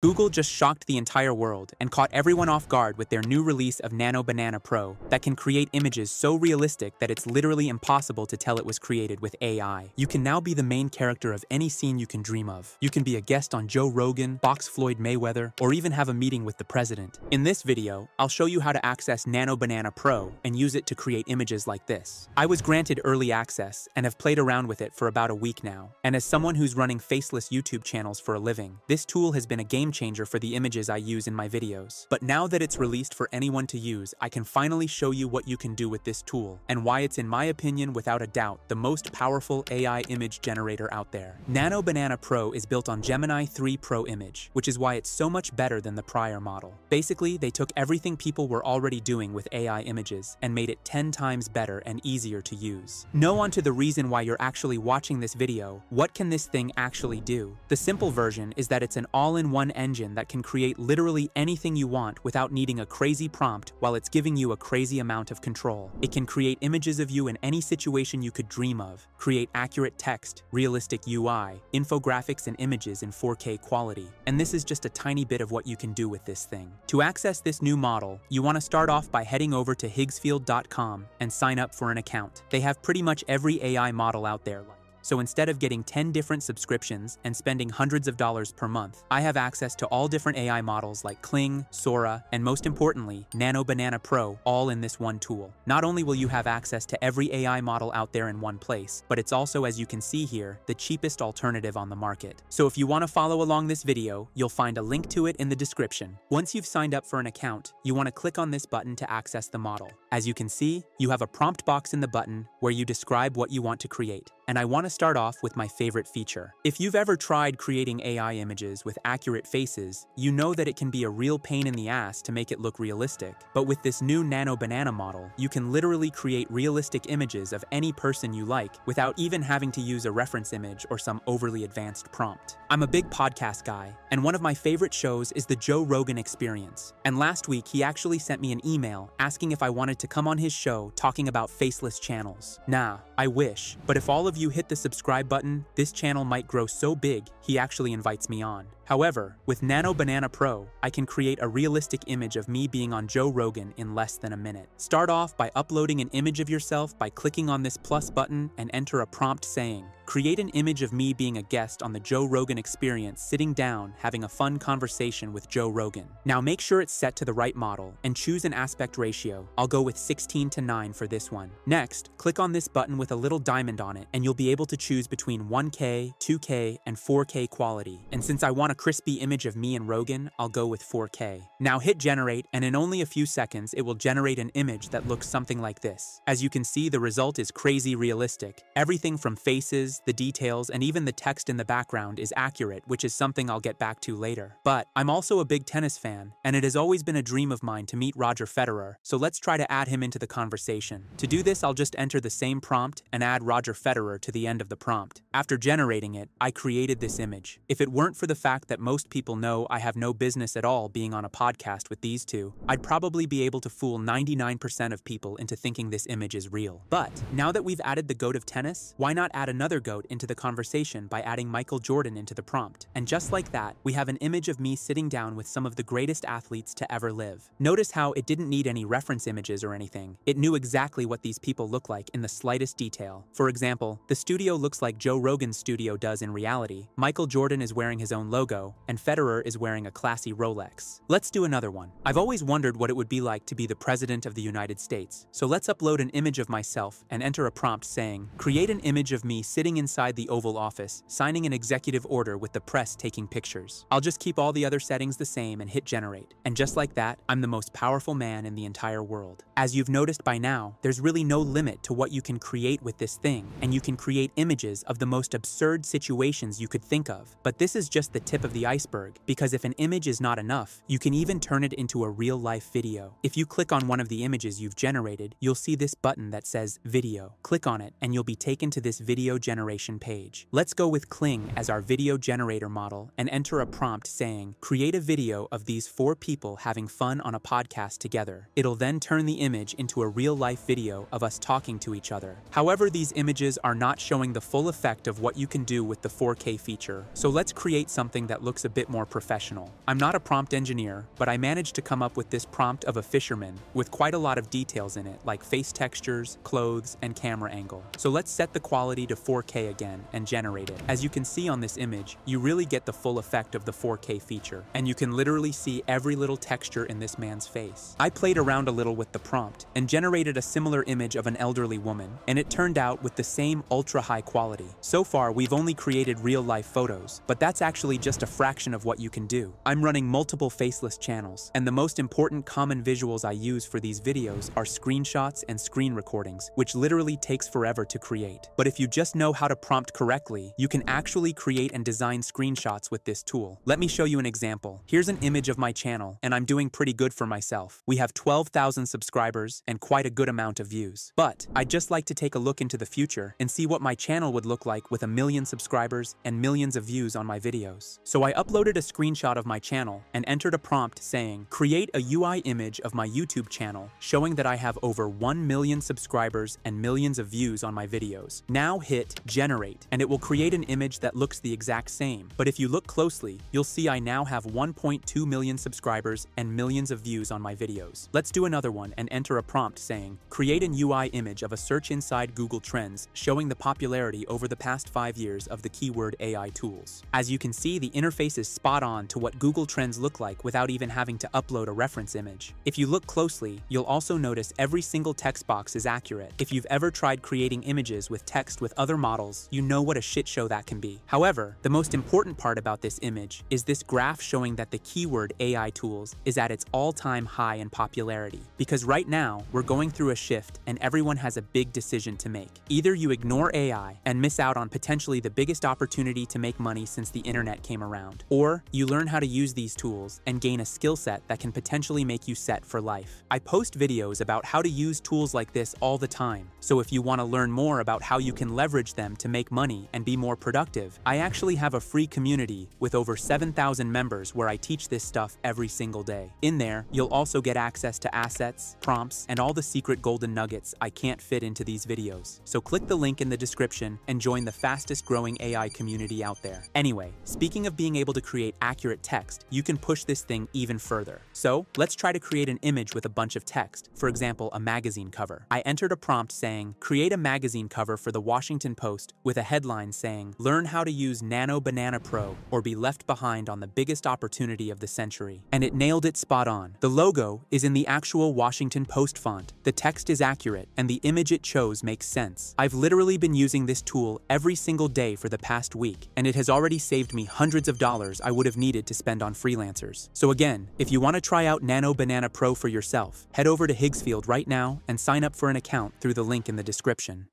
Google just shocked the entire world and caught everyone off guard with their new release of Nano Banana Pro that can create images so realistic that it's literally impossible to tell it was created with AI. You can now be the main character of any scene you can dream of. You can be a guest on Joe Rogan, box Floyd Mayweather, or even have a meeting with the president. In this video, I'll show you how to access Nano Banana Pro and use it to create images like this. I was granted early access and have played around with it for about a week now. And as someone who's running faceless YouTube channels for a living, this tool has been a game game changer for the images I use in my videos. But now that it's released for anyone to use, I can finally show you what you can do with this tool, and why it's in my opinion without a doubt the most powerful AI image generator out there. Nano Banana Pro is built on Gemini 3 Pro Image, which is why it's so much better than the prior model. Basically, they took everything people were already doing with AI images and made it 10 times better and easier to use. Know on to the reason why you're actually watching this video, what can this thing actually do? The simple version is that it's an all-in-one engine that can create literally anything you want without needing a crazy prompt while it's giving you a crazy amount of control. It can create images of you in any situation you could dream of, create accurate text, realistic UI, infographics and images in 4K quality. And this is just a tiny bit of what you can do with this thing. To access this new model, you want to start off by heading over to higgsfield.com and sign up for an account. They have pretty much every AI model out there so instead of getting 10 different subscriptions and spending hundreds of dollars per month, I have access to all different AI models like Kling, Sora, and most importantly, Nano Banana Pro, all in this one tool. Not only will you have access to every AI model out there in one place, but it's also, as you can see here, the cheapest alternative on the market. So if you want to follow along this video, you'll find a link to it in the description. Once you've signed up for an account, you want to click on this button to access the model. As you can see, you have a prompt box in the button where you describe what you want to create and I want to start off with my favorite feature. If you've ever tried creating AI images with accurate faces, you know that it can be a real pain in the ass to make it look realistic. But with this new Nano Banana model, you can literally create realistic images of any person you like without even having to use a reference image or some overly advanced prompt. I'm a big podcast guy, and one of my favorite shows is the Joe Rogan Experience. And last week, he actually sent me an email asking if I wanted to come on his show talking about faceless channels. Nah, I wish, but if all of you hit the subscribe button, this channel might grow so big, he actually invites me on. However, with Nano Banana Pro, I can create a realistic image of me being on Joe Rogan in less than a minute. Start off by uploading an image of yourself by clicking on this plus button and enter a prompt saying, Create an image of me being a guest on the Joe Rogan experience sitting down having a fun conversation with Joe Rogan. Now make sure it's set to the right model and choose an aspect ratio. I'll go with 16 to 9 for this one. Next, click on this button with a little diamond on it and you'll be able to choose between 1K, 2K, and 4K quality. And since I want a crispy image of me and Rogan, I'll go with 4K. Now hit generate, and in only a few seconds, it will generate an image that looks something like this. As you can see, the result is crazy realistic. Everything from faces, the details, and even the text in the background is accurate, which is something I'll get back to later. But I'm also a big tennis fan, and it has always been a dream of mine to meet Roger Federer, so let's try to add him into the conversation. To do this, I'll just enter the same prompt and add Roger Federer to the end of the prompt. After generating it, I created this image. If it weren't for the fact that most people know I have no business at all being on a podcast with these two, I'd probably be able to fool 99% of people into thinking this image is real. But now that we've added the GOAT of tennis, why not add another GOAT into the conversation by adding Michael Jordan into the prompt? And just like that, we have an image of me sitting down with some of the greatest athletes to ever live. Notice how it didn't need any reference images or anything. It knew exactly what these people look like in the slightest detail. For example, the studio looks like Joe Rogan's studio does in reality. Michael Jordan is wearing his own logo, and Federer is wearing a classy Rolex. Let's do another one. I've always wondered what it would be like to be the President of the United States, so let's upload an image of myself and enter a prompt saying, create an image of me sitting inside the Oval Office, signing an executive order with the press taking pictures. I'll just keep all the other settings the same and hit generate. And just like that, I'm the most powerful man in the entire world. As you've noticed by now, there's really no limit to what you can create with this thing, and you can create images of the most absurd situations you could think of. But this is just the tip of the iceberg, because if an image is not enough, you can even turn it into a real-life video. If you click on one of the images you've generated, you'll see this button that says Video. Click on it, and you'll be taken to this video generation page. Let's go with Kling as our video generator model and enter a prompt saying, create a video of these four people having fun on a podcast together. It'll then turn the image into a real-life video of us talking to each other. However, these images are not showing the full effect of what you can do with the 4K feature, so let's create something that that looks a bit more professional. I'm not a prompt engineer, but I managed to come up with this prompt of a fisherman with quite a lot of details in it, like face textures, clothes, and camera angle. So let's set the quality to 4K again and generate it. As you can see on this image, you really get the full effect of the 4K feature, and you can literally see every little texture in this man's face. I played around a little with the prompt and generated a similar image of an elderly woman, and it turned out with the same ultra high quality. So far, we've only created real life photos, but that's actually just a fraction of what you can do. I'm running multiple faceless channels, and the most important common visuals I use for these videos are screenshots and screen recordings, which literally takes forever to create. But if you just know how to prompt correctly, you can actually create and design screenshots with this tool. Let me show you an example. Here's an image of my channel, and I'm doing pretty good for myself. We have 12,000 subscribers and quite a good amount of views. But I'd just like to take a look into the future and see what my channel would look like with a million subscribers and millions of views on my videos. So I uploaded a screenshot of my channel and entered a prompt saying, create a UI image of my YouTube channel showing that I have over 1 million subscribers and millions of views on my videos. Now hit generate and it will create an image that looks the exact same. But if you look closely, you'll see I now have 1.2 million subscribers and millions of views on my videos. Let's do another one and enter a prompt saying, create an UI image of a search inside Google Trends showing the popularity over the past five years of the keyword AI tools. As you can see, the interface is spot on to what Google Trends look like without even having to upload a reference image. If you look closely, you'll also notice every single text box is accurate. If you've ever tried creating images with text with other models, you know what a shit show that can be. However, the most important part about this image is this graph showing that the keyword AI tools is at its all-time high in popularity. Because right now, we're going through a shift and everyone has a big decision to make. Either you ignore AI and miss out on potentially the biggest opportunity to make money since the internet came around, or you learn how to use these tools and gain a skill set that can potentially make you set for life. I post videos about how to use tools like this all the time, so if you want to learn more about how you can leverage them to make money and be more productive, I actually have a free community with over 7,000 members where I teach this stuff every single day. In there, you'll also get access to assets, prompts, and all the secret golden nuggets I can't fit into these videos. So click the link in the description and join the fastest growing AI community out there. Anyway, speaking of being able to create accurate text, you can push this thing even further. So let's try to create an image with a bunch of text, for example, a magazine cover. I entered a prompt saying, create a magazine cover for the Washington Post with a headline saying, learn how to use Nano Banana Pro or be left behind on the biggest opportunity of the century. And it nailed it spot on. The logo is in the actual Washington Post font, the text is accurate, and the image it chose makes sense. I've literally been using this tool every single day for the past week, and it has already saved me hundreds of dollars I would have needed to spend on freelancers. So again, if you want to try out Nano Banana Pro for yourself, head over to Higgsfield right now and sign up for an account through the link in the description.